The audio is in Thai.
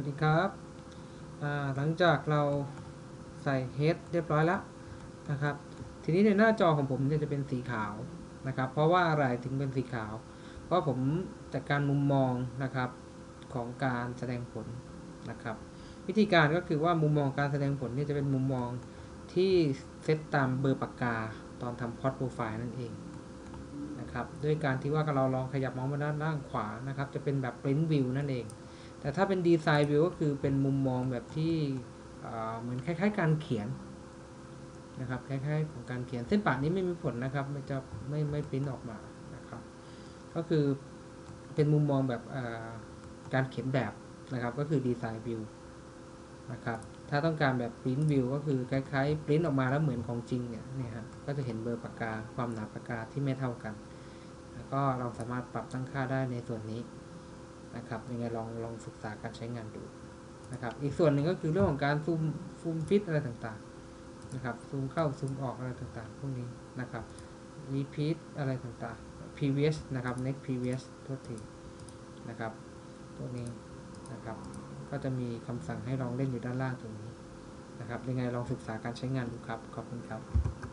สวัสดีครับ หลังจากเราใส่ head เรียบร้อยแล้วนะครับ ทีนี้ในหน้าจอของผมเนี่ยจะเป็นสีขาวนะครับ เพราะว่าอะไรถึงเป็นสีขาว เพราะผมจัดการมุมมองนะครับของการแสดงผลนะครับ วิธีการก็คือว่ามุมมองการแสดงผลเนี่ยจะเป็นมุมมองที่เซตตามเบอร์ปากกาตอนทำ plot profile นั่นเองนะครับด้วยการที่ว่าเราลองขยับเมาส์มาด้านล่างขวานะครับ จะเป็นแบบ print view นั่นเอง แต่ถ้าเป็นดีไซน์วิวก็คือเป็นมุมมองแบบที่เหมือนคล้ายๆ การเขียนนะครับคล้ายๆของการเขียนเส้นปะนี้ไม่มีผลนะครับไม่จะไม่ไม่ปริ้นออกมานะครับ ก็คือเป็นมุมมองแบบการเขียนแบบนะครับ ก็คือดีไซน์วิวนะครับถ้าต้องการแบบปริ้นวิวก็คือคล้ายๆปริ้นออกมาแล้วเหมือนของจริงเนี่ยนี่ฮะก็จะเห็นเบอร์ปากกาความหนาปากกาที่ไม่เท่ากัน แล้วก็เราสามารถปรับตั้งค่าได้ในส่วนนี้ นะครับยังไงลองลองศึกษาการใช้งานดูนะครับ อีกส่วนหนึ่งก็คือเรื่องของการซูมซูมฟิตอะไรต่างๆนะครับซูมเข้าซูมออกอะไรต่างๆ พวกนี้นะครับ repeat อะไรต่างๆ previous นะครับ next previous โทษทีนะครับตัวนี้นะครับ ก็จะมีคำสั่งให้ลองเล่นอยู่ด้านล่างตรงนี้นะครับยังไงลองศึกษาการใช้งานดูครับ ขอบคุณครับ